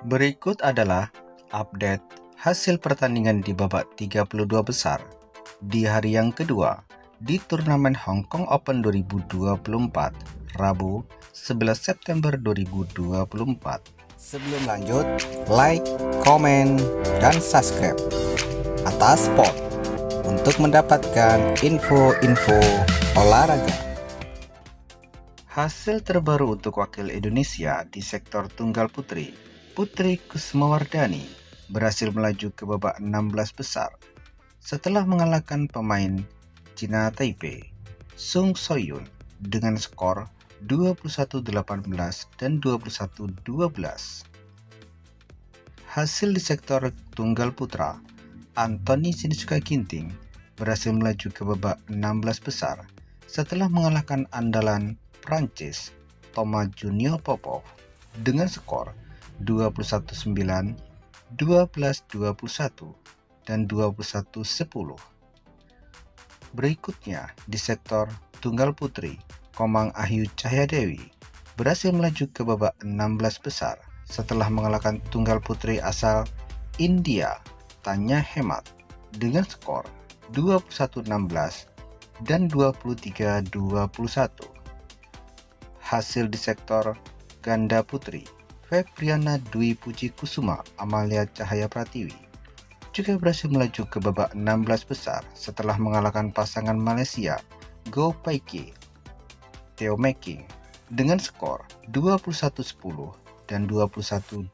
Berikut adalah update hasil pertandingan di babak 32 besar di hari yang kedua di turnamen Hong Kong Open 2024 Rabu 11 September 2024. Sebelum lanjut, like, komen, dan subscribe atas sport untuk mendapatkan info-info olahraga. Hasil terbaru untuk wakil Indonesia di sektor tunggal putri Putri Kusmawardani berhasil melaju ke babak 16 besar setelah mengalahkan pemain Cina Taipei Sung Soyun dengan skor 21-18 dan 21-12. Hasil di sektor tunggal putra, Anthony Sinisuka Ginting berhasil melaju ke babak 16 besar setelah mengalahkan andalan Prancis Thomas Junior Popov dengan skor 21-9, 12-21, dan 21-10. Berikutnya di sektor tunggal putri, Komang Ahyu Cahyadewi berhasil melaju ke babak 16 besar setelah mengalahkan tunggal putri asal India Tanya Hemat dengan skor 21-16 dan 23-21. Hasil di sektor ganda putri Febriana Dwi Puji Kusuma Amalia Cahaya Pratiwi juga berhasil melaju ke babak 16 besar setelah mengalahkan pasangan Malaysia Go Paiki Theo Making dengan skor 21-10 dan 21-12.